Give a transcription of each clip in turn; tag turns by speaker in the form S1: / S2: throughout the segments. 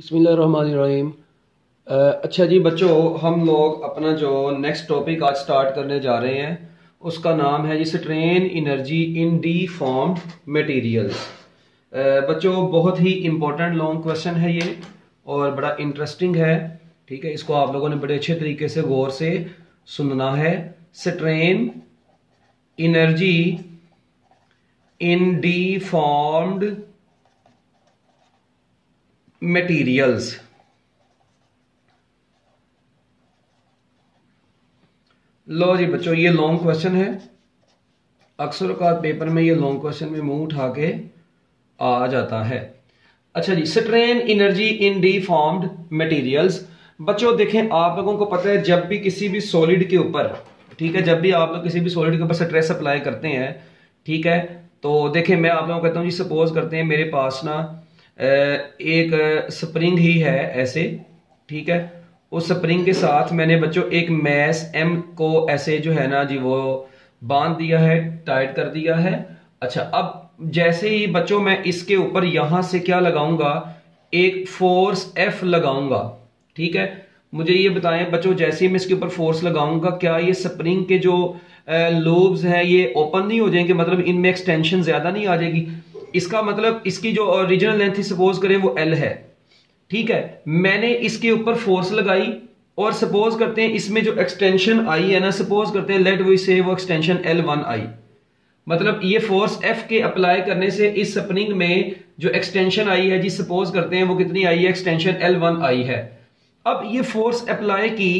S1: बसमीम अच्छा जी, बच्चों, हम लोग अपना जो नेक्स्ट टॉपिक आज स्टार्ट करने जा रहे हैं, उसका नाम है जी strain energy in deformed materials बच्चों, बहुत ही इम्पोर्टेंट लॉन्ग क्वेश्चन है ये, और बड़ा इंटरेस्टिंग है। ठीक है, इसको आप लोगों ने बड़े अच्छे तरीके से गौर से सुनना है। Strain energy in deformed materials लो जी बच्चों, ये लॉन्ग क्वेश्चन है। अक्सर का पेपर में ये लॉन्ग क्वेश्चन में मुँह उठा के आ जाता है। अच्छा जी strain energy in deformed materials बच्चों, देखें, आप लोगों को पता है, जब भी किसी भी सॉलिड के ऊपर, ठीक है, जब भी आप लोग किसी भी सॉलिड के ऊपर स्ट्रेस अप्लाई करते हैं, ठीक है तो देखें, मैं आप लोगों को कहता हूँ जी सपोज़ करते हैं, मेरे पास ना एक स्प्रिंग ही है ऐसे, ठीक है? उस स्प्रिंग के साथ मैंने बच्चों एक मैस एम को ऐसे जो है ना जी वो बाँध दिया है टाइट कर दिया है। अच्छा अब जैसे ही बच्चों मैं इसके ऊपर यहाँ से क्या लगाऊँगा? एक फोर्स एफ़ लगाऊँगा, ठीक है? मुझे ये बताएँ, बच्चों, जैसे ही मैं इसके ऊपर फोर्स लगाऊँगा, क्या ये स्प्रिंग के जो लोब्स हैं, ये ओपन नहीं हो जाएँगे? मतलब इनमें एक्सटेंशन ज़्यादा नहीं आ जाएगी? इसका मतलब इसकी जो ओरिजिनल लेंथ थी सपोज़ करें, वो एल है। ठीक है? मैंने इसके ऊपर फोर्स लगाई और सपोज़ करते हैं इसमें जो एक्सटेंशन आई है ना सपोज़ करते हैं लेट वी से वो एक्सटेंशन एल वन आई। मतलब ये फोर्स एफ़ के अप्लाई करने से इस स्प्रिंग में जो एक्सटेंशन आई है जी सपोज़ करते हैं, वो कितनी आई है? एक्सटेंशन एल वन आई है। अब ये फोर्स अप्लाई की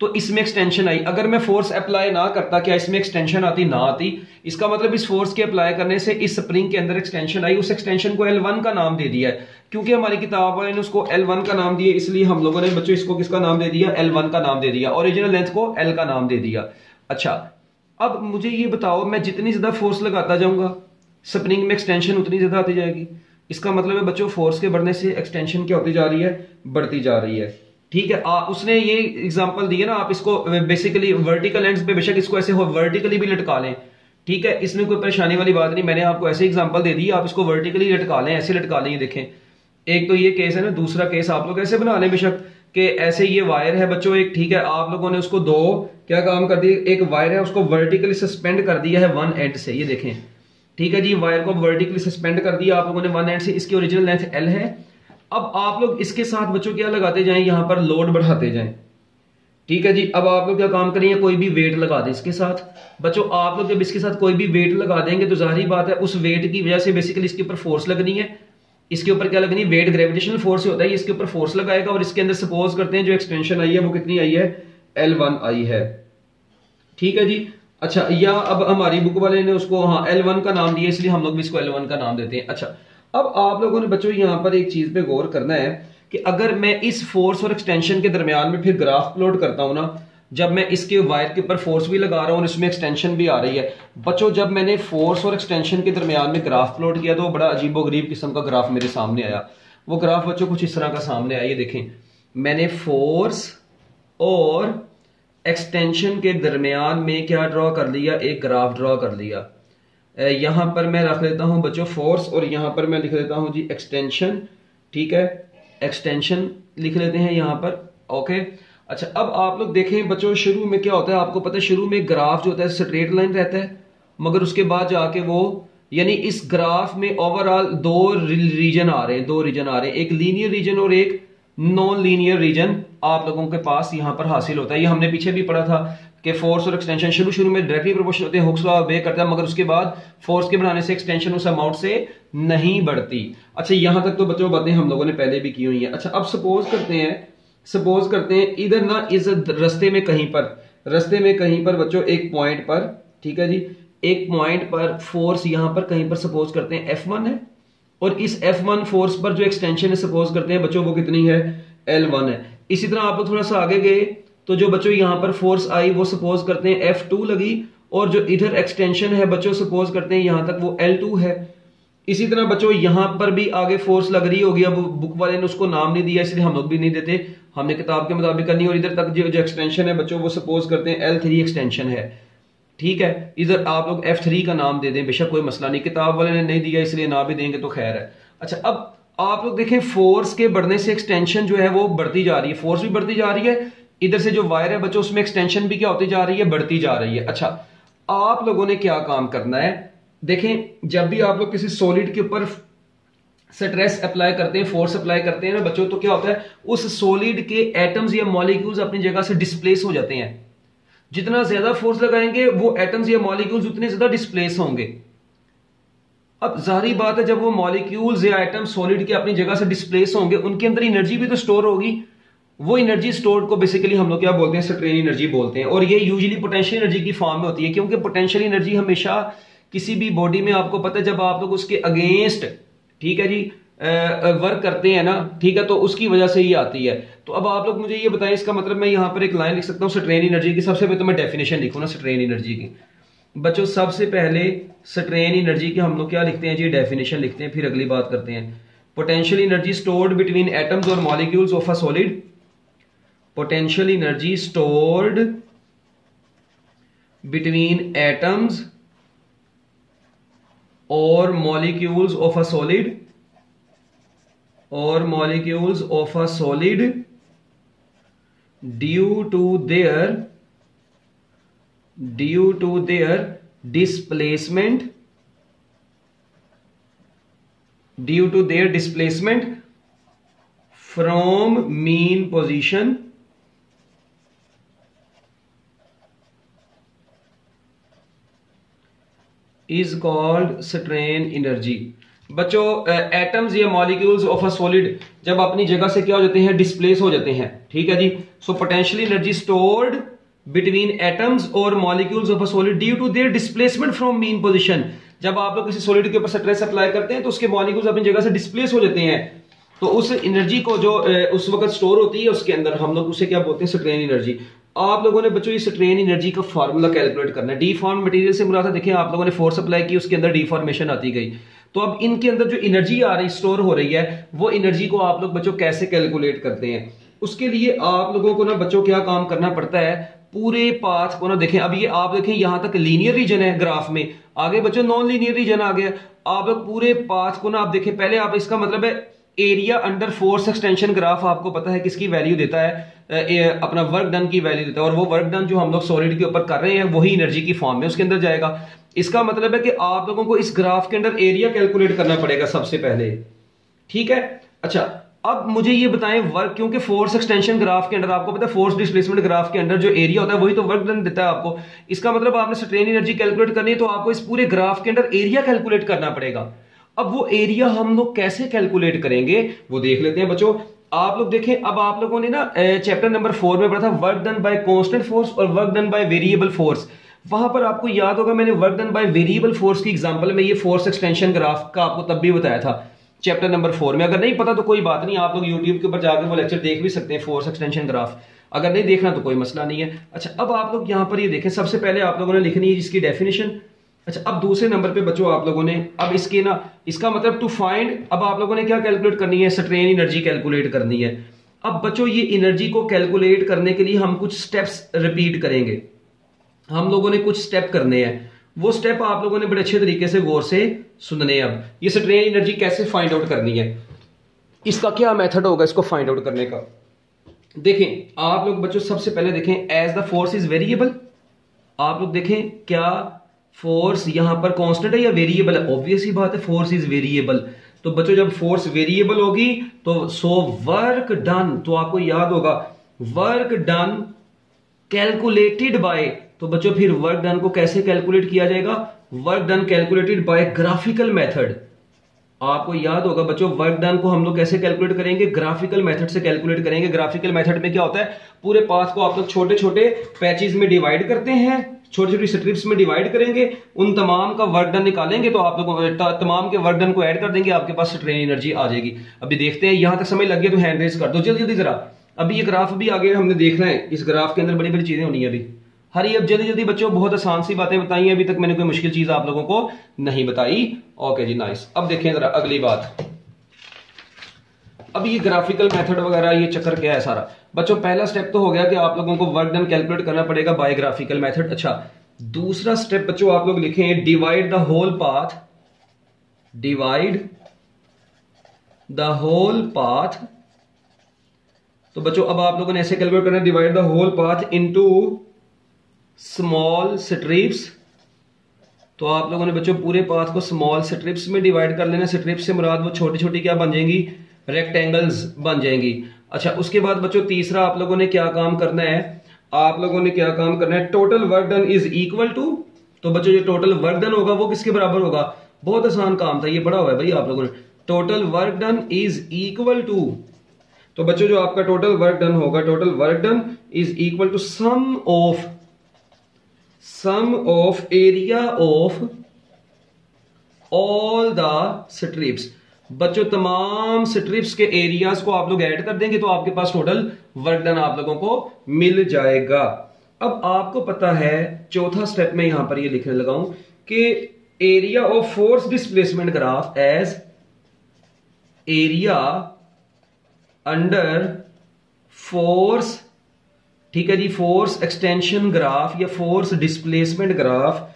S1: तो इसमें एक्सटेंशन आई। अगर मैं फोर्स अप्लाई ना करता, क्या इसमें एक्सटेंशन आती? ना आती। इसका मतलब इस फोर्स के अप्लाई करने से इस स्प्रिंग के अंदर एक्सटेंशन आई। उस एक्सटेंशन को L1 का नाम दे दिया है। क्योंकि हमारी किताब वाले ने उसको L1 का नाम दिया, इसलिए हम लोगों ने, बच्चों, इसको किसका नाम दे दिया? L1 का नाम दे दिया। ओरिजिनल लेंथ को L का नाम दे दिया। अच्छा अब मुझे ये बताओ, मैं जितनी ज़्यादा फोर्स लगाता जाऊँगा स्प्रिंग में एक्सटेंशन उतनी ज़्यादा आती जाएगी। इसका मतलब है बच्चों फोर्स के बढ़ने से एक्सटेंशन क्या होती जा रही है? बढ़ती जा रही है। ठीक है आ, उसने ये एग्जांपल दिए ना आप इसको बेसिकली वर्टिकल एंड्स पे बेशक इसको ऐसे हो वर्टिकली भी लटका लें। ठीक है इसमें कोई परेशानी वाली बात नहीं मैंने आपको ऐसे एग्जांपल दे दी आप इसको वर्टिकली लटका लें ऐसे लटका लें देखें। एक तो ये केस है ना दूसरा केस आप लोग ऐसे बना लें बेशक कि ऐसे ये वायर है बच्चों एक ठीक है आप लोगों ने उसको दो क्या काम कर दिया एक वायर है उसको वर्टिकली सस्पेंड कर दिया है वन एंड से ये देखें। ठीक है जी वायर को वर्टिकली सस्पेंड कर दिया आप लोगों ने वन एंड से इसकी ओरिजिनल लेंथ एल है। अब आप लोग इसके साथ बच्चों क्या लगाते जाएँ? यहाँ पर लोड बढ़ाते जाएँ। ठीक है जी? अब आप लोग क्या काम करेंगे? कोई भी वेट लगा दे इसके साथ। बच्चों, आप लोग जब इसके साथ कोई भी वेट लगा देंगे तो ज़ाहिर बात है, उस वेट की वजह से बेसिकली इसके ऊपर फोर्स लगनी है। इसके ऊपर क्या लगनी वेट ग्रेविटेशनल फोर्स होता है। इसके ऊपर फोर्स लगाएगा और इसके अंदर सपोज़ करते हैं जो एक्सटेंशन आई है, वो कितनी आई है? एल वन आई है। ठीक है जी? अच्छा या अब हमारी बुक वाले ने उसको हाँ एल वन का नाम दिया, इसलिए हम लोग भी इसको एल वन का नाम देते हैं। अच्छा अब आप लोगों ने बच्चों यहाँ पर एक चीज़ पे गौर करना है कि अगर मैं इस फोर्स और एक्सटेंशन के दरमियान में फिर ग्राफ प्लॉट करता हूँ ना, जब मैं इसके वायर के ऊपर फोर्स भी लगा रहा हूँ इसमें एक्सटेंशन भी आ रही है, बच्चों, जब मैंने फोर्स और एक्सटेंशन के दरमियान में ग्राफ प्लॉट किया तो बड़ा अजीबो गरीब किस्म का ग्राफ मेरे सामने आया। वो ग्राफ बच्चों कुछ इस तरह का सामने आया, ये देखें। मैंने फोर्स और एक्सटेंशन के दरमियान में क्या ड्रॉ कर लिया? एक ग्राफ ड्रॉ कर लिया। यहाँ पर मैं रख लेता हूँ बच्चों फोर्स और यहाँ पर मैं लिख लेता हूँ जी एक्सटेंशन ठीक है? एक्सटेंशन लिख लेते हैं यहाँ पर ओके अच्छा अब आप लोग देखें बच्चों, शुरू में क्या होता है? आपको पता है, शुरू में ग्राफ जो होता है स्ट्रेट लाइन रहता है, मगर उसके बाद जाके वो, यानी इस ग्राफ में ओवरऑल दो रीजन आ रहे हैं, दो रीजन आ रहे हैं। एक लीनियर रीजन और एक नॉन लीनियर रीजन आप लोगों के पास यहाँ पर हासिल होता है। ये हमने पीछे भी पढ़ा था कि फोर्स और एक्सटेंशन शुरू शुरू में डायरेक्टली प्रोपोर्शन होते हैं हुक्स लॉ बे करता है, मगर उसके बाद फोर्स के बढ़ाने से एक्सटेंशन उस अमाउंट से नहीं बढ़ती। अच्छा यहाँ तक तो बच्चों, बातें हम लोगों ने पहले भी की हुई हैं। अच्छा अब सपोज़ करते हैं सपोज़ करते हैं, इधर ना इस रस्ते में कहीं पर, रस्ते में कहीं पर बच्चों, एक पॉइंट पर, ठीक है जी? एक पॉइंट पर फोर्स यहाँ पर कहीं पर सपोज़ करते हैं एफ़ वन है। और इस एफ़ वन फोर्स पर जो एक्सटेंशन है सपोज़ करते हैं, बच्चों, वो कितनी है? एल वन है। इसी तरह आप थोड़ा सा आगे गए तो जो बच्चों यहाँ पर फोर्स आई, वो सपोज़ करते हैं एफ़ टू लगी और जो इधर एक्सटेंशन है, बच्चों सपोज़ करते हैं यहाँ तक वो एल टू है। इसी तरह बच्चों, यहाँ पर भी आगे फोर्स लग रही होगी। अब बुक वाले ने उसको नाम नहीं दिया, इसलिए हम लोग भी नहीं देते। हमने किताब के मुताबिक करनी और इधर तक जो जो एक्सटेंशन है बच्चों, वो सपोज़ करते हैं एल थ्री एक्सटेंशन है। ठीक है? इधर आप लोग एफ़ थ्री का नाम दे दें, बेशक कोई मसला नहीं। किताब वाले ने नहीं दिया, इसलिए ना भी देंगे तो खैर है। अच्छा अब आप लोग देखें फोर्स के बढ़ने से एक्सटेंशन जो है वो बढ़ती जा रही है। फोर्स भी बढ़ती जा रही है इधर से जो वायर है बच्चों, उसमें एक्सटेंशन भी क्या होती जा रही है? बढ़ती जा रही है। अच्छा आप लोगों ने क्या काम करना है? देखें, जब भी आप लोग किसी सॉलिड के ऊपर स्ट्रेस अप्लाई करते हैं फोर्स अप्लाई करते हैं ना बच्चों तो क्या होता है, उस सॉलिड के एटम्स या मॉलिक्यूल्स अपनी जगह से डिस्प्लेस हो जाते हैं। जितना ज़्यादा फोर्स लगाएँगे, वो एटम्स या मॉलिक्यूल्स उतने ज़्यादा डिस्प्लेस होंगे। अब जारी बात है, जब वो मॉलिक्यूल्स या एटम सॉलिड के अपनी जगह से डिस्प्लेस होंगे, उनके अंदर एनर्जी भी तो स्टोर होगी। वो एनर्जी स्टोर को बेसिकली हम लोग क्या बोलते हैं? स्ट्रेन एनर्जी बोलते हैं। और ये यूजुअली पोटेंशियल एनर्जी की फॉर्म में होती है, क्योंकि पोटेंशियल एनर्जी हमेशा किसी भी बॉडी में आपको पता है, जब आप लोग उसके अगेंस्ट ठीक है जी वर्क करते हैं ना, ठीक है तो उसकी वजह से ही आती है। तो अब आप लोग मुझे ये बताएँ, इसका मतलब मैं यहाँ पर एक लाइन लिख सकता हूँ स्ट्रेन एनर्जी की। सबसे पहले तो मैं डेफिनेशन लिखूँ ना स्ट्रेन एनर्जी की। बच्चों, सबसे पहले स्ट्रेन एनर्जी की हम लोग क्या लिखते हैं जी? डेफिनेशन लिखते हैं, फिर अगली बात करते हैं। Potential energy stored between atoms और molecules of a solid potential energy stored between atoms or molecules of a solid or molecules of a solid due to their due to their displacement due to their displacement from mean position is called strain energy. बच्चों atoms या molecules of a solid जब अपनी जगह से क्या हो जाते हैं डिस्प्लेस हो जाते हैं। ठीक है जी? So potential energy stored between atoms और molecules of a solid due to their displacement from mean position जब आप लोग किसी सॉलिड के ऊपर स्ट्रेस अप्लाई करते हैं तो उसके मॉलिक्यूल्स अपनी जगह से डिस्प्लेस हो जाते हैं। तो उस एनर्जी को जो उस वक्त स्टोर होती है, उसके अंदर हम लोग उसे क्या बोलते हैं स्ट्रेन एनर्जी आप लोगों ने बच्चों, ये स्ट्रेन एनर्जी का फार्मूला कैलकुलेट करना है। डी फॉर्म मटेरियल से मुराद देखिए, आप लोगों ने फोर्स अप्लाई की, उसके अंदर डिफॉर्मेशन आती गई। तो अब इनके अंदर जो एनर्जी आ रही स्टोर हो रही है, वो एनर्जी को आप लोग बच्चों कैसे कैलकुलेट करते हैं? उसके लिए आप लोगों को ना बच्चों क्या काम करना पड़ता है? पूरे पाथ को ना देखें। अब ये आप देखें, यहाँ तक लीनियर रीजन है ग्राफ में। आगे बच्चों नॉन लीनियर रीजन आ गया। आप लोग पूरे पाथ को ना आप देखें। पहले आप, इसका मतलब है area under force extension graph आपको पता है किसकी वैल्यू देता है? अपना वर्क डन की वैल्यू देता है। और वो वर्क डन जो हम लोग सॉलिड के ऊपर कर रहे हैं, वही एनर्जी की फॉर्म में उसके अंदर जाएगा। इसका मतलब है कि आप लोगों को इस ग्राफ के अंदर एरिया कैलकुलेट करना पड़ेगा सबसे पहले। ठीक है? अच्छा अब मुझे ये बताएँ वर्क क्योंकि फोर्स एक्सटेंशन ग्राफ के अंदर आपको पता है फोर्स डिस्प्लेसमेंट ग्राफ के अंदर जो एरिया होता है, वही तो वर्क डन देता है आपको। इसका मतलब आपने स्ट्रेन एनर्जी कैलकुलेट करनी है तो आपको इस पूरे ग्राफ के अंदर एरिया कैलकुलेट करना पड़ेगा। अब वो एरिया हम लोग कैसे कैलकुलेट करेंगे, वो देख लेते हैं बच्चों। आप लोग देखें, अब आप लोगों ने ना चैप्टर नंबर फोर में पढ़ा था work done by constant force और work done by variable force वहाँ पर आपको याद होगा, मैंने work done by variable force की एग्जांपल में ये फोर्स एक्सटेंशन ग्राफ का आपको तब भी बताया था चैप्टर नंबर फोर में। अगर नहीं पता तो कोई बात नहीं, आप लोग यूट्यूब के ऊपर जाकर वो लेक्चर देख भी सकते हैं फोर्स एक्सटेंशन ग्राफ अगर नहीं देखना तो कोई मसला नहीं है। अच्छा अब आप लोग यहाँ पर ये देखें, सबसे पहले आप लोगों ने लिखनी है जिसकी डेफिनेशन अच्छा अब दूसरे नंबर पे बच्चों आप लोगों ने। अब इसके ना, इसका मतलब टू फाइंड अब आप लोगों ने क्या कैलकुलेट करनी है? स्ट्रेन एनर्जी कैलकुलेट करनी है। अब बच्चों ये एनर्जी को कैलकुलेट करने के लिए हम कुछ स्टेप्स रिपीट करेंगे। हम लोगों ने कुछ स्टेप करने हैं। वो स्टेप आप लोगों ने बड़े अच्छे तरीके से गौर से सुनने अब। ये स्ट्रेन एनर्जी कैसे फाइंड आउट करनी है? इसका क्या मेथड होगा इसको फाइंड आउट करने का? देखें, आप लोग बच्चों सबसे पहले देखें as the force is variable आप लोग देखें क्या फोर्स यहाँ पर कांस्टेंट है या वेरिएबल है? ऑब्वियस ही बात है फोर्स इज़ वेरिएबल तो बच्चों, जब फोर्स वेरिएबल होगी तो सो वर्क डन तो आपको याद होगा वर्क डन कैलकुलेटेड बाय तो बच्चों, फिर वर्क डन को कैसे कैलकुलेट किया जाएगा? Work done calculated by graphical method आपको याद होगा बच्चों वर्क डन को हम लोग कैसे कैलकुलेट करेंगे? ग्राफिकल मेथड से कैलकुलेट करेंगे। ग्राफिकल मेथड में क्या होता है? पूरे पाथ को आप लोग छोटे छोटे पैचेज में डिवाइड करते हैं। छोटी छोटी स्ट्रिप्स में डिवाइड करेंगे, उन तमाम का वर्क डन निकालेंगे तो आप लोग तमाम के वर्क डन को ऐड कर देंगे, आपके पास ट्रेन एनर्जी आ जाएगी। अभी देखते हैं, यहाँ तक समय लग गया तो हैंड रेस कर दो। जल्दी जल्दी जरा। अभी ये ग्राफ भी आगे हमने देखना है। इस ग्राफ के अंदर बड़ी बड़ी चीज़ें होनी है अभी। हरी, अब जल्दी जल्दी बच्चों, बहुत आसान सी बातें बताई अभी तक मैंने कोई मुश्किल चीज़ आप लोगों को नहीं बताई। ओके जी नाइस अब देखें जरा अगली बात। अब ये ग्राफिकल मेथड वगैरह, ये चक्कर क्या है सारा? बच्चों, पहला स्टेप तो हो गया कि आप लोगों को वर्क डन कैलकुलेट करना पड़ेगा बाय ग्राफिकल मेथड अच्छा दूसरा स्टेप बच्चों, आप लोग लिखें divide the whole path divide the whole path तो बच्चों, अब आप लोगों ने ऐसे कैलकुलेट करना है divide the whole path into small strips तो आप लोगों ने बच्चों, पूरे पाथ को स्मॉल स्ट्रिप्स में डिवाइड कर लेना। स्ट्रिप्स से मुराद वो छोटी छोटी क्या बन जाएँगी? रेक्टेंगल्स बन जाएँगी। अच्छा उसके बाद बच्चों, तीसरा आप लोगों ने क्या काम करना है? आप लोगों ने क्या काम करना है? Total work done is equal to तो बच्चों जो टोटल वर्क डन होगा, वो किसके बराबर होगा? बहुत आसान काम था, ये बड़ा हुआ है भाई आप लोगों ने। Total work done is equal to तो बच्चों, जो आपका टोटल वर्क डन होगा total work done is equal to sum of sum of area of all the strips बच्चों, तमाम स्ट्रिप्स के एरियाज़ को आप लोग ऐड कर देंगे तो आपके पास टोटल वर्क डन आप लोगों को मिल जाएगा। अब आपको पता है, चौथा स्टेप में यहाँ पर ये लिखने लगा हूँ कि area of force displacement graph as area under force ठीक है जी फोर्स एक्सटेंशन ग्राफ या force displacement graph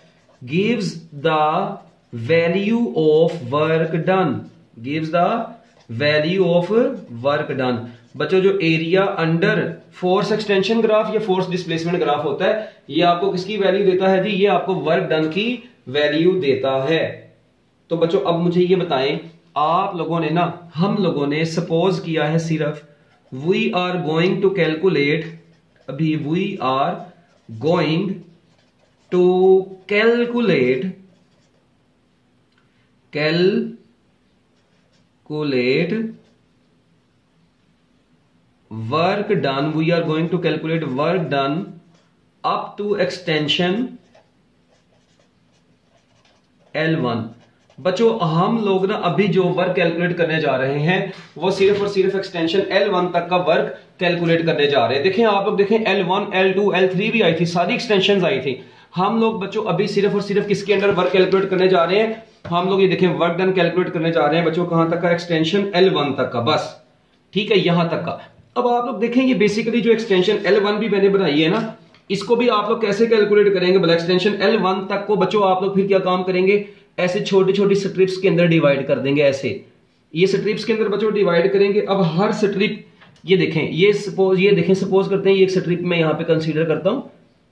S1: gives the value of work done gives the value of work done बच्चों, जो area under force extension graph या force displacement graph होता है, ये आपको किसकी वैल्यू देता है जी? ये आपको वर्क डन की वैल्यू देता है। तो बच्चों, अब मुझे ये बताएँ, आप लोगों ने ना, हम लोगों ने सपोज़ किया है सिर्फ़ we are going to calculate अभी we are going to calculate calculate work done we are going to calculate work done up to extension L one बच्चों हम लोग ना अभी जो वर्क कैलकुलेट करने जा रहे हैं वो सिर्फ़ और सिर्फ़ एक्सटेंशन L1 तक का वर्क कैलकुलेट करने जा रहे हैं। देखें आप लोग देखें L1, L2, L3 भी आई थी सारी एक्सटेंशन आई थी। हम लोग बच्चों अभी सिर्फ़ और सिर्फ़ किसके अंडर वर्क कैलकुलेट करने जा रहे हैं? हम लोग ये देखें वर्क डन कैलकुलेट करने जा रहे हैं बच्चों, कहाँ तक का एक्सटेंशन एल तक का, बस। ठीक है, यहाँ तक का। अब आप लोग देखें, ये बेसिकली जो एक्सटेंशन एल भी मैंने बनाई है ना, इसको भी आप लोग कैसे कैलकुलेट करेंगे? बल एक्सटेंशन एल तक को बच्चों आप लोग फिर क्या काम करेंगे? ऐसे छोटी छोटी स्ट्रिप्स के अंदर डिवाइड कर देंगे, ऐसे। ये स्ट्रिप्स के अंदर बच्चों डिवाइड करेंगे। अब हर स्ट्रिप ये देखें, ये सपोज़ ये देखें सपोज़ करते हैं, ये स्ट्रिप में यहाँ पे कंसीडर करता हूँ।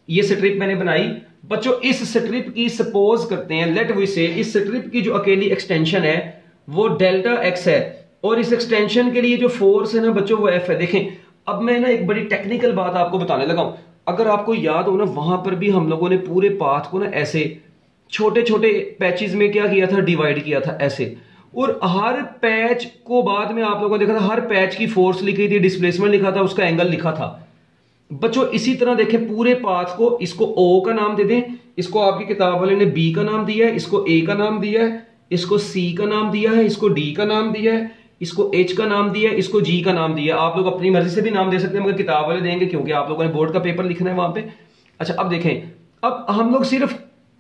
S1: ये स्ट्रिप मैंने बनाई बच्चों, इस स्ट्रिप की सपोज़ करते हैं लेट वी से इस स्ट्रिप की जो अकेली एक्सटेंशन है, वो डेल्टा एक्स है। और इस एक्सटेंशन के लिए जो फोर्स है ना बच्चों, वो एफ़ है। देखें, अब मैं ना एक बड़ी टेक्निकल बात आपको बताने लगा अगर आपको याद हो ना, वहाँ पर भी हम लोगों ने पूरे पाथ को ना ऐसे छोटे छोटे पैचेज में क्या किया था? डिवाइड किया था ऐसे। और हर पैच को बाद में आप लोगों ने देखा था, हर पैच की फोर्स लिखी थी डिस्प्लेसमेंट लिखा था, उसका एंगल लिखा था। बच्चों, इसी तरह देखें, पूरे पाथ को इसको ओ का नाम दे दें, इसको आपकी किताब वाले ने बी का नाम दिया है, इसको ए का नाम दिया है, इसको सी का नाम दिया है, इसको डी का नाम दिया है, इसको एच का नाम दिया है, इसको जी का नाम दिया है। आप लोग अपनी मर्ज़ी से भी नाम दे सकते हैं, मगर किताब वाले देंगे, क्योंकि आप लोगों ने बोर्ड का पेपर लिखना है वहाँ पे। अच्छा अब देखें, अब हम लोग सिर्फ़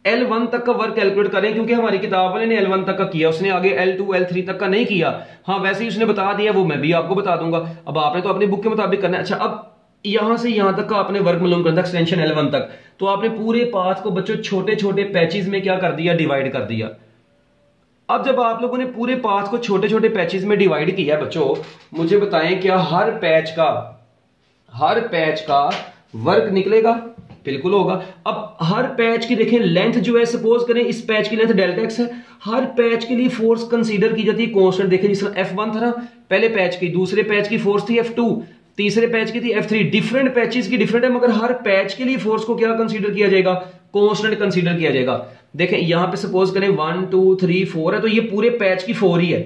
S1: एल वन तक का वर्क कैलकुलेट करें, क्योंकि हमारी किताब वाले ने एल वन तक का किया, उसने आगे एल टू एल थ्री तक का नहीं किया। हाँ वैसे ही उसने बता दिया, वो मैं भी आपको बता दूँगा। अब आपने तो अपनी बुक के मुताबिक करना है। अच्छा अब यहाँ से यहाँ तक का आपने वर्क मालूम करना एक्सटेंशन एल वन तक। तो आपने पूरे पाथ को बच्चों छोटे छोटे पैचेज में क्या कर दिया? डिवाइड कर दिया। अब जब आप लोगों ने पूरे पाथ को छोटे छोटे पैचेज में डिवाइड किया बच्चों, मुझे बताएँ क्या हर पैच का, हर पैच का वर्क निकलेगा? बिल्कुल होगा। अब हर पैच की देखें लेंथ जो है सपोज़ करें, इस पैच की लेंथ डेल्टा एक्स है। हर पैच के लिए फोर्स कंसीडर की जाती है कॉन्स्टेंट देखें, जिस तरह एफ़ वन था ना, पहले पैच की, दूसरे पैच की फोर्स थी एफ़ टू तीसरे पैच की थी एफ़ थ्री डिफरेंट पैचेस की डिफरेंट है, मगर हर पैच के लिए फोर्स को क्या कंसीडर किया जाएगा? कॉन्स्टेंट कंसीडर किया जाएगा। देखें, यहाँ पे सपोज़ करें वन टू थ्री फोर है तो ये पूरे पैच की फोर ही है।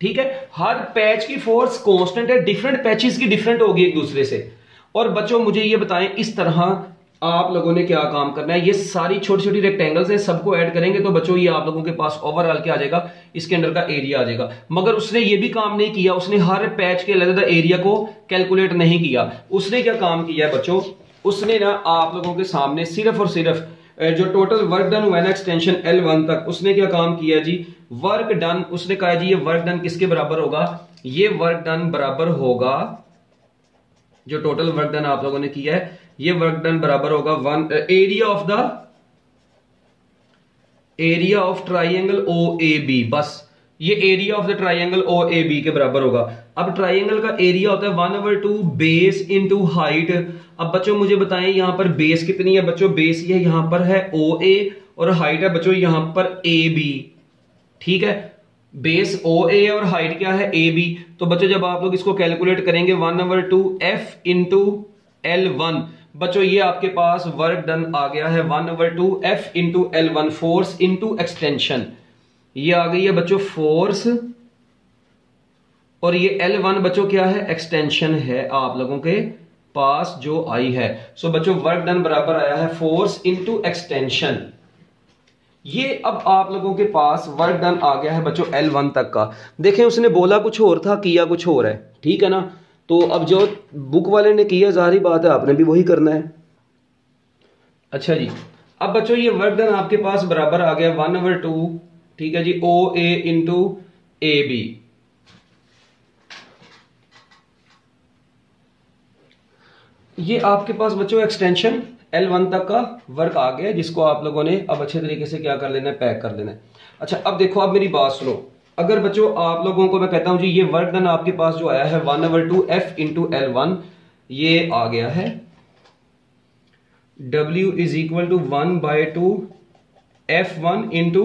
S1: ठीक है? हर पैच की फोर्स कॉन्स्टेंट है डिफरेंट पैचेस की डिफरेंट होगी एक दूसरे से। और बच्चों, मुझे ये बताएँ, इस तरह आप लोगों ने क्या काम करना है? ये सारी छोटी छोटी रेक्टेंगल्स है, सबको ऐड करेंगे तो बच्चों, ये आप लोगों के पास ओवरऑल क्या आ जाएगा? इसके अंदर का एरिया आ जाएगा। मगर उसने ये भी काम नहीं किया, उसने हर पैच के अलग एरिया को कैलकुलेट नहीं किया। उसने क्या काम किया बच्चों? उसने ना आप लोगों के सामने सिर्फ़ और सिर्फ़ जो टोटल वर्क डन हुआ ना एक्सटेंशन एल वन तक, उसने क्या काम किया जी? वर्क डन उसने कहा जी, ये वर्क डन किसके बराबर होगा? ये वर्क डन बराबर होगा, जो टोटल वर्क डन आप लोगों ने किया है ये वर्क डन बराबर होगा one area of the area of triangle O A B बस। ये area of the triangle O A B के बराबर होगा। अब ट्राइंगल का एरिया होता है one over two base into height अब बच्चों, मुझे बताएँ, यहाँ पर बेस कितनी है? बच्चों बेस ये यहाँ पर है ओ ए और हाइट है बच्चों, यहाँ पर ए बी ठीक है? बेस ओ ए और हाइट क्या है? ए बी तो बच्चों, जब आप लोग इसको कैलकुलेट करेंगे one over two F into L one बच्चों, ये आपके पास वर्क डन आ गया है one over two F into L one force into extension ये आ गई है बच्चों फोर्स और ये एल वन बच्चों, क्या है? एक्सटेंशन है आप लोगों के पास जो आई है. सो बच्चों वर्क डन बराबर आया है फोर्स इंटू एक्सटेंशन ये अब आप लोगों के पास वर्क डन आ गया है बच्चों एल वन तक का. देखें, उसने बोला कुछ और था, किया कुछ और है. ठीक है ना? तो अब जो बुक वाले ने किया जारी बात है, आपने भी वही करना है। अच्छा जी। अब बच्चों, ये वर्क डन आपके पास बराबर आ गया वन ओवर टू ठीक है जी? O A into A B ये आपके पास बच्चों एक्सटेंशन एल वन तक का वर्क आ गया, जिसको आप लोगों ने अब अच्छे तरीके से क्या कर लेना है पैक कर लेना है। अच्छा अब देखो, अब मेरी बात सुनो। अगर बच्चों, आप लोगों को मैं कहता हूँ जी, ये वर्क डन आपके पास जो आया है one over two F into L one ये आ गया है। W is equal to one by two F one into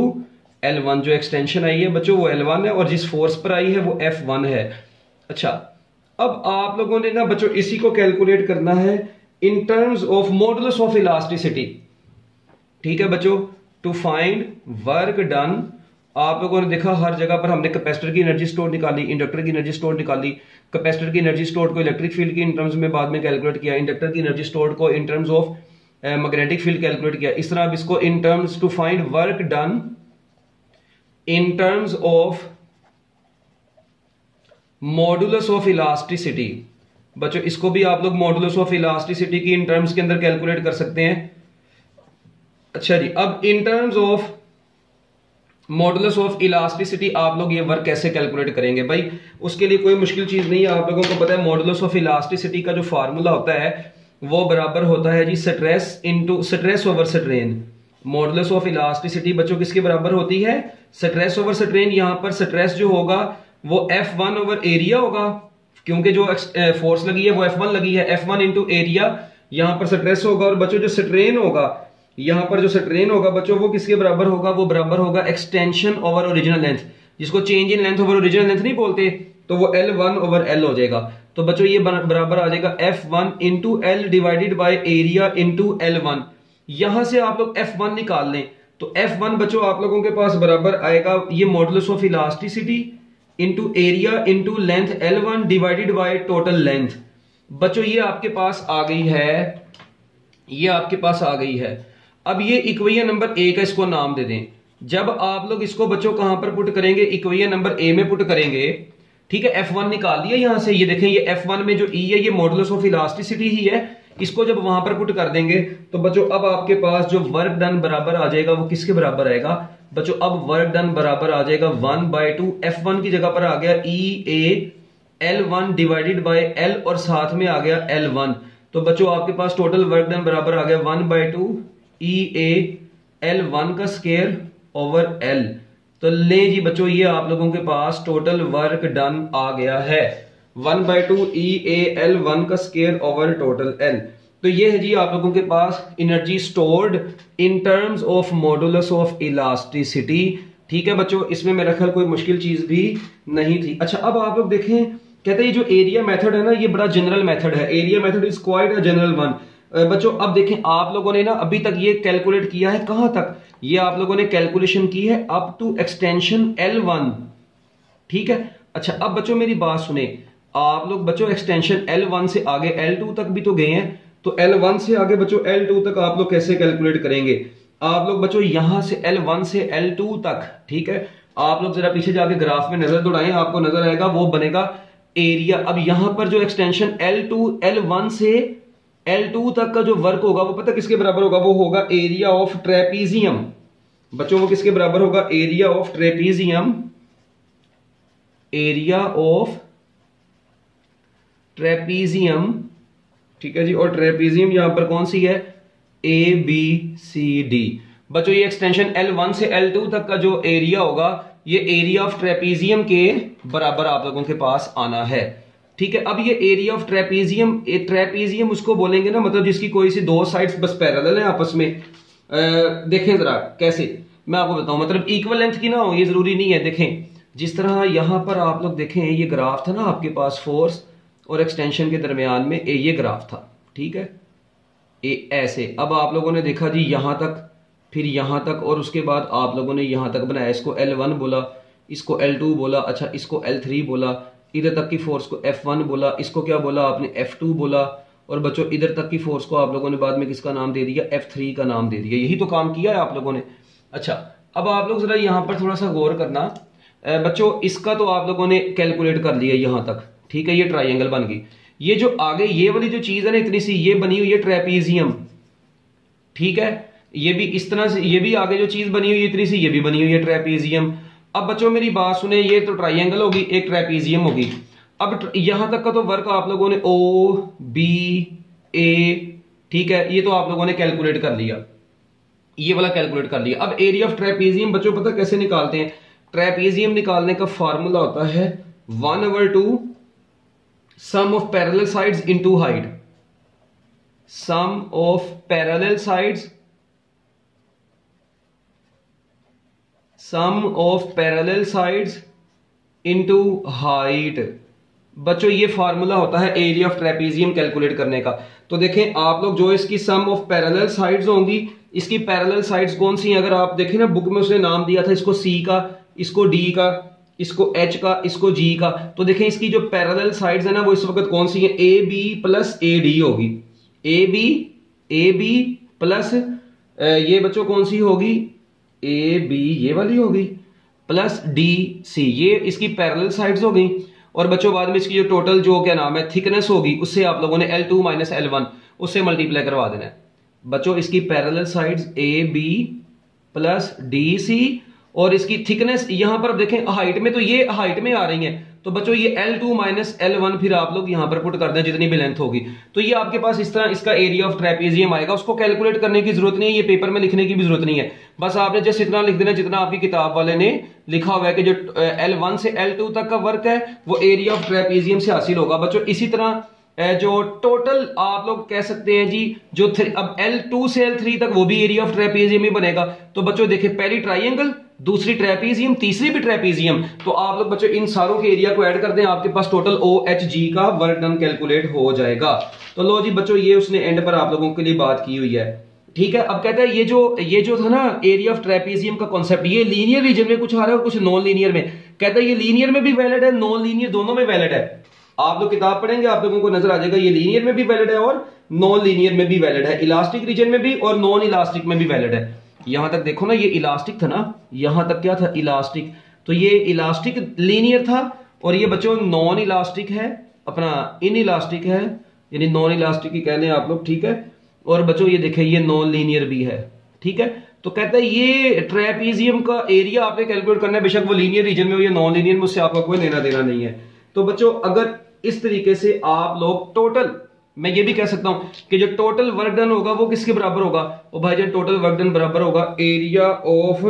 S1: L one जो एक्सटेंशन आई है, बच्चों, वो एल वन है, और जिस फोर्स पर आई है, वो एफ़ वन है। अच्छा अब आप लोगों ने ना बच्चों, इसी को कैलकुलेट करना है in terms of modulus of elasticity ठीक है बच्चों टू फाइंड वर्क डन आप लोगों ने देखा हर जगह पर हमने कैपेसिटर की एनर्जी स्टोर निकाली इंडक्टर की एनर्जी स्टोर निकाली। कैपेसिटर की एनर्जी स्टोर को इलेक्ट्रिक फ़ील्ड की इन टर्म्स में बाद में कैलकुलेट किया इंडक्टर की एनर्जी स्टोर को in terms of magnetic field calculate किया। इस तरह अब इसको in terms to find work done in terms of modulus of elasticity बच्चों, इसको भी आप लोग मॉडुलस ऑफ़ इलास्टिसिटी की इन टर्म्स के अंदर कैलकुलेट कर सकते हैं। अच्छा जी, अब in terms of modulus of elasticity आप लोग ये वर्क कैसे कैलकुलेट करेंगे? भाई, उसके लिए कोई मुश्किल चीज़ नहीं है। आप लोगों को पता है मॉडुलस ऑफ़ इलास्टिसिटी का जो फार्मूला होता है, वो बराबर होता है जी stress into stress over strain modulus of elasticity बच्चों किसके बराबर होती है? स्ट्रेस ओवर स्ट्रेन यहाँ पर स्ट्रेस जो होगा, वो एफ़ वन ओवर एरिया होगा। क्योंकि जो फोर्स लगी है, वो एफ़ वन लगी है। एफ़ वन इंटू एरिया यहाँ पर स्ट्रेस होगा और बच्चों, जो स्ट्रेन होगा यहाँ पर जो स्ट्रेन होगा बच्चों, वो किसके बराबर होगा? वो बराबर होगा एक्सटेंशन ओवर ओरिजिनल लेंथ जिसको change in length over original length नहीं बोलते तो वो एल वन ओवर एल हो जाएगा। तो बच्चों, ये बराबर आ जाएगा F one into L divided by area into L one यहाँ से आप लोग एफ़ वन निकाल लें तो एफ़ वन बच्चों, आप लोगों के पास बराबर आएगा ये modulus of elasticity into area into length L one divided by total length बच्चों, ये आपके पास आ गई है, ये आपके पास आ गई है। अब ये इक्वेशन नंबर ए का इसको नाम दे दें। जब आप लोग इसको बच्चों कहाँ पर पुट करेंगे? इक्वैया नंबर ए में पुट करेंगे। ठीक है एफ़ वन निकाल दिया यहाँ से। ये देखें, ये एफ़ वन में जो ई e है, ये मॉडुलस ऑफ़ इलास्टिसिटी ही है। इसको जब वहाँ पर पुट कर देंगे तो बच्चों, अब आपके पास जो वर्क डन बराबर आ जाएगा, वो किसके बराबर आएगा? बच्चों, अब वर्क डन बराबर आ जाएगा one by two F one की जगह पर आ गया E A L one divided by L और साथ में आ गया एल वन तो बच्चों, आपके पास टोटल वर्क डन बराबर आ गया one by two E A L one का स्केयर ओवर एल तो ले जी बच्चों, ये आप लोगों के पास टोटल वर्क डन आ गया है। One by two E A L one का स्केयर ओवर टोटल एल तो ये है जी आप लोगों के पास energy stored in terms of modulus of elasticity ठीक है बच्चों, इसमें मेरा ख्याल कोई मुश्किल चीज़ भी नहीं थी। अच्छा अब आप लोग देखें, कहते हैं ये जो एरिया मेथड है ना, ये बड़ा जनरल मेथड है। Area method is quite a general one बच्चों, अब देखें, आप लोगों ने ना अभी तक ये कैलकुलेट किया है, कहाँ तक? ये आप लोगों ने कैलकुलेशन की है up to extension L one ठीक है? अच्छा अब बच्चों, मेरी बात सुने। आप लोग, बच्चों एक्सटेंशन एल वन से आगे एल टू तक भी तो गए हैं तो एल वन से आगे बच्चों एल टू तक आप लोग कैसे कैलकुलेट करेंगे? आप लोग, बच्चों, यहाँ से एल वन से एल टू तक, ठीक है? आप लोग जरा पीछे जाके ग्राफ में नज़र दौड़ाएँ, आपको नज़र आएगा, वो बनेगा एरिया अब यहाँ पर जो extension L two L one से एल टू तक का जो वर्क होगा, वो पता किसके बराबर होगा? वो होगा एरिया ऑफ़ ट्रेपीजियम बच्चों, वो किसके बराबर होगा? Area of trapezium area of trapezium ठीक है जी, और ट्रेपीजियम यहाँ पर कौन सी है? ए बी सी डी बच्चों, ये एक्सटेंशन L1 से L2 तक का जो एरिया होगा, ये एरिया ऑफ़ ट्रेपीजियम के बराबर आप लोगों के पास आना है। ठीक है, अब ये एरिया ऑफ़ ट्रेपीजियम ट्रेपीजियम उसको बोलेंगे ना मतलब जिसकी कोई सी दो साइड्स बस पैरेलल है आपस में। देखें जरा कैसे। मैं आपको बताऊँ मतलब इक्वल लेंथ की ना हो ये ज़रूरी नहीं है, देखें। जिस तरह यहाँ पर आप लोग देखें, ये ग्राफ था ना आपके पास फोर्स और एक्सटेंशन के दरमियान में ये ग्राफ था, ठीक है? ए, ऐसे। अब आप लोगों ने देखा जी, यहाँ तक, फिर यहाँ तक, और उसके बाद आप लोगों ने यहाँ तक बनाया, इसको एल वन बोला, इसको एल टू बोला अच्छा इसको एल थ्री बोला इधर तक की फोर्स को एफ़ वन बोला, इसको क्या बोला आपने? एफ़ टू बोला। और बच्चों, इधर तक की फोर्स को आप लोगों ने बाद में किसका नाम दे दिया? एफ़ थ्री का नाम दे दिया। यही तो काम किया है आप लोगों ने। अच्छा अब आप लोग जरा यहाँ पर थोड़ा सा गौर करना। बच्चों, इसका तो आप लोगों ने कैलकुलेट कर लिया यहाँ तक। ठीक है, ये ट्राइंगल बन गई। ये जो आगे, ये वाली जो चीज़ है ना इतनी सी, ये बनी हुई है ट्रेपीजियम ठीक है? ये भी इस तरह से, ये भी आगे जो चीज़ बनी हुई है इतनी सी, ये भी बनी हुई है ट्रेपीजियम अब बच्चों, मेरी बात सुने, ये तो ट्राइंगल होगी, एक ट्रेपीजियम होगी। अब यहाँ तक का तो वर्क आप लोगों ने ओ बी ए ठीक है, ये तो आप लोगों ने कैलकुलेट कर लिया। ये वाला कैलकुलेट कर लिया। अब एरिया ऑफ़ ट्रेपीजियम बच्चों, पता कैसे निकालते हैं? ट्रेपीजियम निकालने का फॉर्मूला होता है one over two sum of parallel sides into height sum of parallel sides sum of parallel sides into height बच्चों, ये फार्मूला होता है एरिया ऑफ़ ट्रेपीजियम कैलकुलेट करने का। तो देखें, आप लोग जो इसकी सम ऑफ़ पैरेलल साइड्स होंगी, इसकी पैरेलल साइड्स कौन सी हैं? अगर आप देखें ना बुक में उसने नाम दिया था, इसको सी का, इसको डी का, इसको एच का, इसको जी का। तो देखें, इसकी जो पैरेलल साइड्स है ना, वो इस वक्त कौन सी है? A B plus A D होगी। A B A B plus ये बच्चों कौन सी होगी? ए बी ये वाली हो गई प्लस डी सी ये इसकी पैरेलल साइड्स हो गई। और बच्चों, बाद में इसकी जो टोटल जो क्या नाम है थिकनेस होगी, उससे आप लोगों ने L two minus L one उससे मल्टीप्लाई करवा देना है। बच्चों, इसकी parallel sides A B plus D C और इसकी थिकनेस यहाँ पर देखें हाइट में तो ये हाइट में आ रही है। तो बच्चों, ये L2 माइनस एल वन फिर आप लोग यहाँ पर पुट कर दें जितनी भी लेंथ होगी। तो ये आपके पास इस तरह, इसका एरिया ऑफ़ ट्रेपेजियम आएगा। उसको कैलकुलेट करने की ज़रूरत नहीं है, ये पेपर में लिखने की भी ज़रूरत नहीं है। बस आपने जस्ट इतना लिख देना जितना आपकी किताब वाले ने लिखा हुआ है कि जो L1 से L2 तक का वर्क है, वो एरिया ऑफ़ ट्रेपेजियम से हासिल होगा। बच्चों, इसी तरह जो टोटल आप लोग कह सकते हैं जी, जो अब L2 से L3 तक वो भी एरिया ऑफ़ ट्रेपेजियम ही बनेगा। तो बच्चों, देखिए, पहली ट्राइंगल दूसरी ट्रेपीजियम, तीसरी भी ट्रेपीजियम। तो आप लोग बच्चों, इन सारों के एरिया को ऐड कर दें, आपके पास टोटल ओ एच जी का वर्क डन कैलकुलेट हो जाएगा। तो लो जी, बच्चों, ये उसने एंड पर आप लोगों के लिए बात की हुई है। ठीक है, अब कहता है, ये जो ये जो था ना एरिया ऑफ़ ट्रेपीजियम का कॉन्सेप्ट ये लीनियर रीजन में कुछ आ रहा है और कुछ नॉन लीनियर में। कहता है, ये लीनियर में भी वैलिड है नॉन लीनियर दोनों में वैलिड है। आप लोग किताब पढ़ेंगे, आप लोगों को नज़र आ जाएगा, ये लीनियर में भी वैलिड है और नॉन लीनियर में भी वैलिड है। इलास्टिक रीजन में भी और नॉन इलास्टिक में भी वैलिड है। यहाँ तक देखो ना, ये इलास्टिक था ना, यहाँ तक क्या था इलास्टिक तो ये इलास्टिक लीनियर था, और ये बच्चों नॉन इलास्टिक है, अपना इन इलास्टिक है, यानी नॉन इलास्टिक ही कहने आप लोग, ठीक है? और बच्चों, ये देखे, ये नॉन लीनियर भी है, ठीक है? तो कहता है, ये ट्रेपीजियम का एरिया आपने कैलकुलेट करना है, बेशक वो लीनियर रीजन में हो या नॉन लीनियर में उससे आपका कोई लेना देना नहीं है। तो बच्चों, अगर इस तरीके से आप लोग टोटल मैं ये भी कह सकता हूँ कि जो टोटल वर्क डन होगा, वो किसके बराबर होगा? वो भाई जब टोटल वर्क डन बराबर होगा area of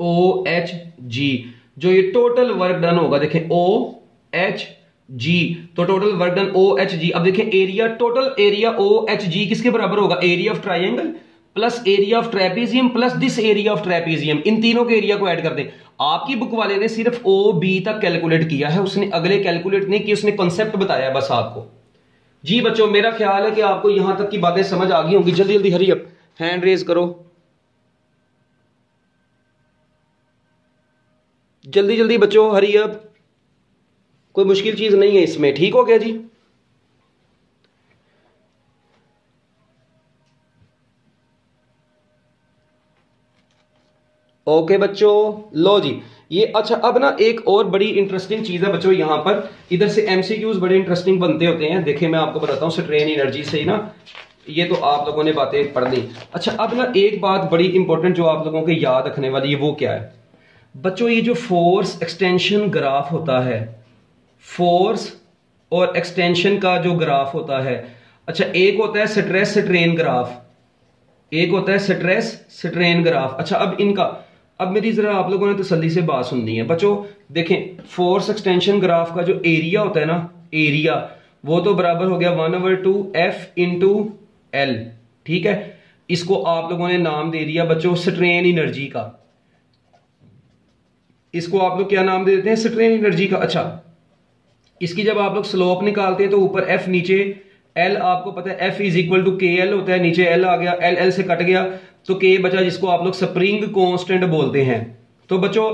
S1: O H G जो ये टोटल वर्क डन होगा, देखें ओ एच जी तो total work done O H G अब देखें area total area O H G किसके बराबर होगा? Area of triangle plus area of trapezium plus this area of trapezium इन तीनों के एरिया को ऐड कर दें। आपकी बुक वाले ने सिर्फ़ ओ बी तक कैलकुलेट किया है, उसने अगले कैलकुलेट नहीं किया उसने कॉन्सेप्ट बताया बस आपको। जी बच्चों, मेरा ख्याल है कि आपको यहाँ तक की बातें समझ आ गई होंगी। जल्दी जल्दी हरी अप। हैंड रेज करो। जल्दी जल्दी बच्चों, हरी अप। कोई मुश्किल चीज़ नहीं है इसमें। ठीक हो गया जी? ओके बच्चों, लो जी। ये अच्छा अब ना एक और बड़ी इंटरेस्टिंग चीज़ है बच्चों यहाँ पर। इधर से एमसीक्यूज बड़े इंटरेस्टिंग बनते होते हैं। देखिए, मैं आपको बताता हूँ स्ट्रेन एनर्जी से ही ना, ये तो आप लोगों ने बातें पढ़ ली। अच्छा अब ना एक बात बड़ी इंपॉर्टेंट जो आप लोगों को याद रखने वाली है, वो क्या है? बच्चों, ये जो फोर्स एक्सटेंशन ग्राफ होता है फोर्स और एक्सटेंशन का जो ग्राफ होता है अच्छा एक होता है स्ट्रेस स्ट्रेन ग्राफ एक होता है स्ट्रेस स्ट्रेन ग्राफ अच्छा अब इनका अब मेरी जरा आप लोगों ने तसली से बात सुननी है। बच्चों, देखें फोर्स एक्सटेंशन ग्राफ का जो एरिया होता है ना एरिया वो तो बराबर हो गया one over two F into L ठीक है? इसको आप लोगों ने नाम दे दिया बच्चों स्ट्रेन एनर्जी का। इसको आप लोग क्या नाम दे देते हैं? स्ट्रेन एनर्जी का। अच्छा इसकी जब आप लोग स्लोप निकालते हैं तो ऊपर एफ़ नीचे एल आपको पता है F is equal to K L होता है, नीचे एल आ गया एल एल से कट गया। तो के बचा जिसको आप लोग स्प्रिंग कॉन्स्टेंट बोलते हैं। तो बच्चों,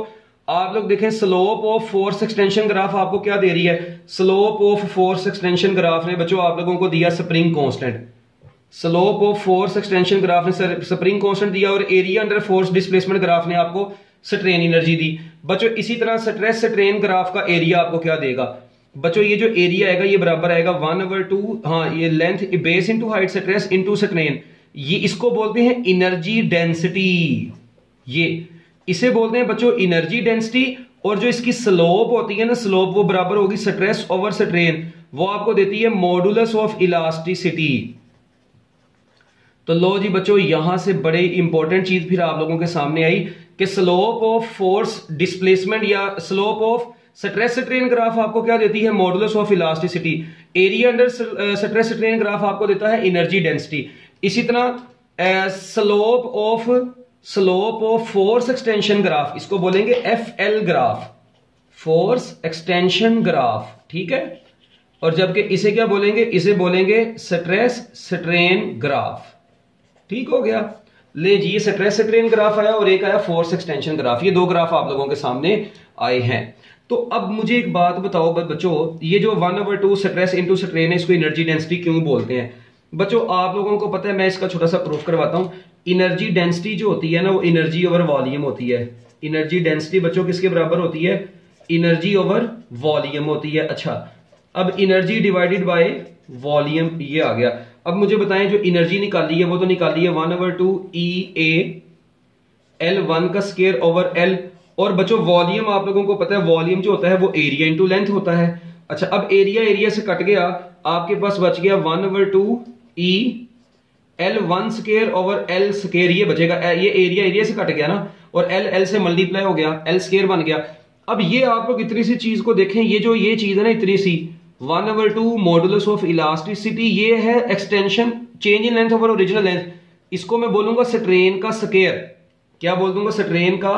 S1: आप लोग देखें slope of force extension graph आपको क्या दे रही है? Slope of force extension graph ने बच्चों आप लोगों को दिया spring constant slope of force extension graph ने स्प्रिंग कॉन्स्टेंट दिया और area under force displacement graph ने आपको स्ट्रेन एनर्जी दी। बच्चों, इसी तरह स्ट्रेस स्ट्रेन ग्राफ का एरिया आपको क्या देगा? बच्चों, ये जो एरिया आएगा, ये बराबर आएगा वन ओवर टू हाँ ये length base into height stress into strain ये इसको बोलते हैं एनर्जी डेंसिटी ये, इसे बोलते हैं बच्चों एनर्जी डेंसिटी और जो इसकी स्लोप होती है ना स्लोप वो बराबर होगी स्ट्रेस ओवर स्ट्रेन वो आपको देती है मॉडुलस ऑफ़ इलास्टिसिटी तो लो जी बच्चों, यहाँ से बड़े इंपॉर्टेंट चीज़ फिर आप लोगों के सामने आई कि स्लोप ऑफ़ फोर्स डिस्प्लेसमेंट या slope of stress strain graph आपको क्या देती है? Modulus of elasticity area under stress strain graph आपको देता है एनर्जी डेंसिटी इसी तरह slope of slope of force extension graph इसको बोलेंगे F L graph force extension graph ठीक है? और जबकि इसे क्या बोलेंगे? इसे बोलेंगे स्ट्रेस स्ट्रेन ग्राफ ठीक हो गया? ले जी स्ट्रेस स्ट्रेन ग्राफ आया और एक आया फोर्स एक्सटेंशन ग्राफ ये दो ग्राफ आप लोगों के सामने आए हैं। तो अब मुझे एक बात बताओ बच्चों, ये जो one over two stress into strain है, इसको एनर्जी डेंसिटी क्यों बोलते हैं? बच्चों, आप लोगों को पता है, मैं इसका छोटा सा प्रूफ करवाता हूँ। इनर्जी डेंसिटी जो होती है ना, वो एनर्जी ओवर वॉल्यूम होती है। इनर्जी डेंसिटी बच्चों, किसके बराबर होती है? इनर्जी ओवर वॉल्यूम होती है। अच्छा अब इनर्जी डिवाइडेड बाय वॉल्यूम ये आ गया। अब मुझे बताएँ, जो इनर्जी निकाली है, वो तो निकाली है one over two E A L one का स्केयर ओवर एल और बच्चों वॉल्यूम आप लोगों को पता है वॉल्यूम जो होता है, वो एरिया इंटू लेंथ होता है। अच्छा अब एरिया एरिया से कट गया, आपके पास बच गया one over two E L one square over L square ये बचेगा ये एरिया एरिया से कट गया ना और एल एल से मल्टीप्लाई हो गया एल स्केयर बन गया। अब ये आप लोग इतनी सी चीज़ को देखें ये जो ये चीज़ है ना इतनी सी one over two modulus of elasticity ये है extension change in length over original length इसको मैं बोलूँगा स्ट्रेन का स्केयर क्या बोल दूँगा स्ट्रेन का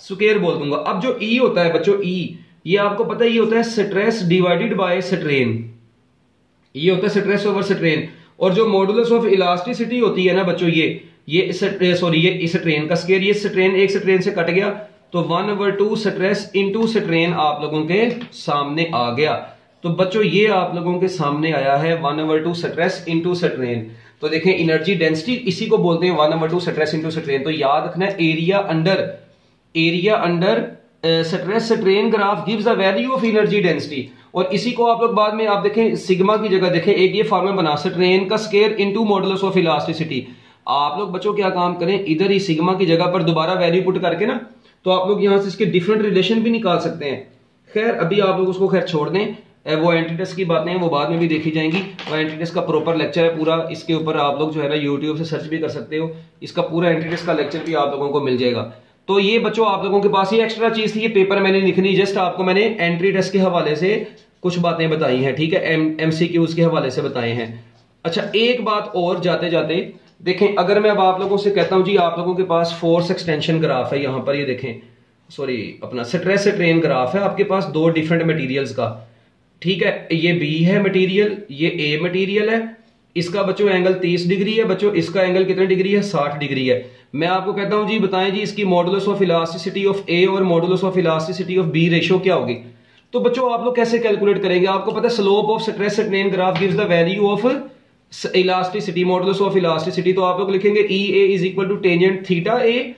S1: स्केयर बोल दूँगा अब जो ई e होता है बच्चों ई e, ये आपको पता है ये होता है स्ट्रेस डिवाइडेड बाय स्ट्रेन ये होता है स्ट्रेस ओवर स्ट्रेन और जो मॉडुलस ऑफ़ इलास्टिसिटी होती है ना बच्चों, ये ये सॉरी ये इस ट्रेन का स्केयर ये स्ट्रेन एक स्ट्रेन से कट गया तो one over two stress into strain आप लोगों के सामने आ गया। तो बच्चों, ये आप लोगों के सामने आया है one over two stress into strain तो देखें एनर्जी डेंसिटी इसी को बोलते हैं one over two stress into strain तो याद रखना area under area under stress strain graph gives the value of energy density और इसी को आप लोग बाद में, आप देखें सिग्मा की जगह देखें, एक ये फॉर्मूला बना स्ट्रेन का square into modulus of elasticity आप लोग बच्चों क्या काम करें, इधर ही सिग्मा की जगह पर दोबारा वैल्यू पुट करके ना तो आप लोग यहाँ से इसके डिफरेंट रिलेशन भी निकाल सकते हैं। खैर, अभी आप लोग उसको खैर छोड़ दें। वो एंटीटेस्ट की बातें हैं, वो बाद में भी देखी जाएँगी। वो एंटीटेस्ट का प्रॉपर लेक्चर है पूरा। इसके ऊपर आप लोग जो है ना यूट्यूब से सर्च भी कर सकते हो। इसका पूरा एंटीटेस्ट का लेक्चर भी आप लोगों को मिल जाएगा। तो ये बच्चों, आप लोगों के पास ये एक्स्ट्रा चीज़ थी, ये पेपर मैंने लिखनी जस्ट आपको मैंने एंट्री टेस्ट के हवाले से कुछ बातें बताई हैं, ठीक है? एम एमसीक्यूज के हवाले से बताए हैं। अच्छा एक बात और जाते जाते देखें, अगर मैं अब आप लोगों से कहता हूँ, जी, आप लोगों के पास फोर्स एक्सटेंशन ग्राफ है, यहाँ पर, ये देखें। सॉरी अपना स्ट्रेस ट्रेन ग्राफ है, आपके पास दो डिफरेंट मटेरियल्स का। ठीक है, ये बी है मटेरियल ये ए मटेरियल है, इसका बच्चों एंगल 30 डिग्री है, बच्चों, इसका एंगल कितने डिग्री है? 60 डिग्री है। मैं आपको कहता हूँ, जी बताएँ जी, इसकी modulus of elasticity of A और modulus of elasticity of B ratio क्या होगी? तो बच्चों, आप लोग कैसे कैलकुलेट करेंगे? आपको पता है slope of stress strain graph gives the value of elasticity modulus of elasticity तो आप लोग लिखेंगे E A is equal to tangent theta A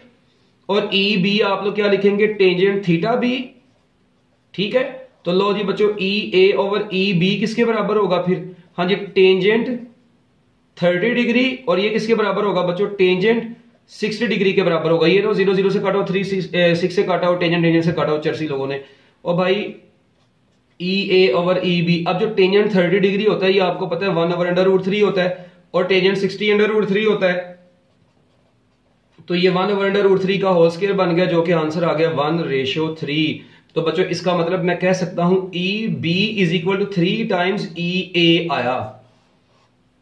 S1: और ई e बी आप लोग क्या लिखेंगे? टेंजेंट थीटा बी ठीक है? तो लो जी बच्चों ई ए ओवर ई बी किसके बराबर होगा फिर? हाँ जी टेंजेंट थर्टी डिग्री और ये किसके बराबर होगा बच्चों? टेंजेंट सिक्सटी डिग्री के बराबर होगा। ये नो ज़ीरो ज़ीरो से काटा, थ्री, सिक्स से काटा टेंजेंट टेंजेंट से काटा, चर्सी लोगों ने। और भाई ई ए ओवर ई बी अब जो टेंजेंट थर्टी डिग्री होता है, ये आपको पता है one over under root three होता है, और tangent sixty under root three होता है। तो ये one over under root three का होल स्केयर बन गया, जो कि आंसर आ गया वन रेशो थ्री तो बच्चों, इसका मतलब मैं कह सकता हूँ E B is equal to three times E A आया।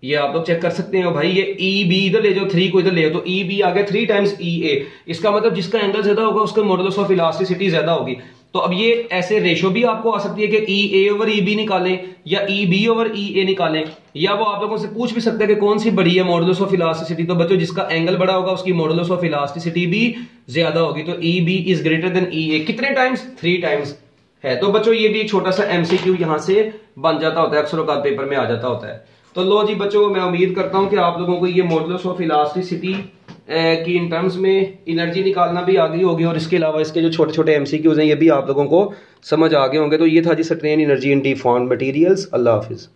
S1: ये आप लोग चेक कर सकते हो भाई, ये ई बी इधर ले जाओ थ्री को इधर ले जाओ तो ई बी आ गया थ्री टाइम्स ई ए इसका मतलब जिसका एंगल ज़्यादा होगा, उसका मॉडल्स ऑफ़ इलास्टिसिटी ज़्यादा होगी। तो अब ये ऐसे रेशो भी आपको आ सकती है कि ई ए ओवर ई बी निकालें, या ई बी ओवर ई ए निकालें, या वो आप लोगों से पूछ भी सकते हैं कि कौन सी बड़ी है मॉडल्स ऑफ़ इलास्टिसिटी तो बच्चों, जिसका एंगल बड़ा होगा, उसकी मॉडल्स ऑफ़ इलास्टिसिटी भी ज़्यादा होगी। तो E B is greater than E A कितने टाइम्स थ्री टाइम्स है। तो बच्चों, ये भी एक छोटा सा एमसीक्यू यहाँ से बन जाता होता है, अक्सर पेपर में आ जाता होता है। तो लो जी बच्चों, मैं उम्मीद करता हूँ कि आप लोगों को ये मॉडल्स ऑफ़ इलास्टिसिटी की इन टर्म्स में एनर्जी निकालना भी आ गई होगी और इसके अलावा इसके जो छोटे छोटे एमसीक्यूज हैं, ये भी आप लोगों को समझ आ गए होंगे। तो ये था जी strain energy in deform materials अल्लाह हाफिज़।